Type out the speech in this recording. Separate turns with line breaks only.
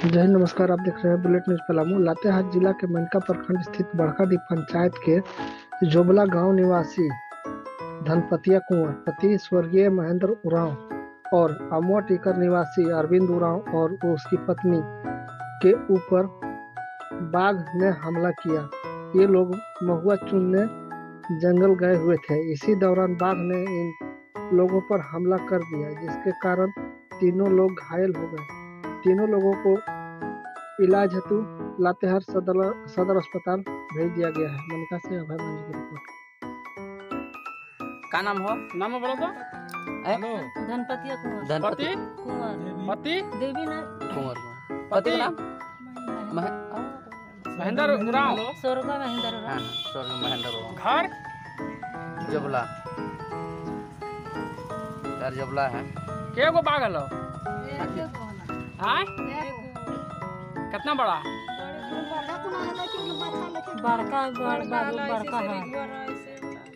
जय नमस्कार, आप देख रहे हैं बुलेट न्यूज़ पलामू लातेहार जिला के मनका प्रखंड स्थित बड़काडी पंचायत के जोबला गाँव निवासी धनपतिया कुंवर, पति स्वर्गीय महेंद्र उरांव और अमुआ टीकर निवासी अरविंद उरांव और उसकी पत्नी के ऊपर बाघ ने हमला किया। ये लोग महुआ चुनने जंगल गए हुए थे। इसी दौरान बाघ ने इन लोगों पर हमला कर दिया, जिसके कारण तीनों लोग घायल हो गए। तीनों लोगों को इलाज हेतु लातेहार सदर सदर अस्पताल भेज दिया गया है। मनका से अभय मांझी की रिपोर्ट।
का नाम हो?
नाम बोलो तो।
धनपति
पति
कुंवर?
पति?
देवी ना
कुंवर।
पति?
नाम?
महेंद्र। उरांव
स्वर्गा महेंद्र
हाँ हाँ सॉरी महेंद्र हो
घर?
जबला। घर जबला है।
के गो बाघ हलो हाँ? कितना बड़ा?
बड़का बड़का बड़ बड़का है।